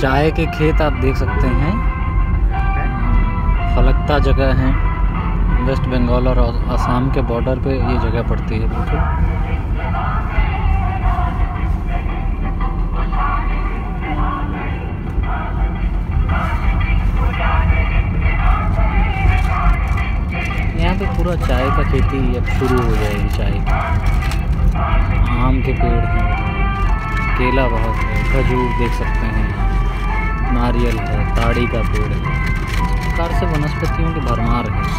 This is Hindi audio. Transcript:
चाय के खेत आप देख सकते हैं। फलकता जगह है। वेस्ट बंगाल और असम के बॉर्डर पे ये जगह पड़ती है, बिल्कुल। यहाँ पे पूरा चाय का खेती अब शुरू हो जाएगी, चाय आम के पेड़ हैं, केला बहुत है, खजूर देख सकते हैं। नारियल है ताड़ी का पेड़ है। प्रकार से वनस्पतियों की भरमार है।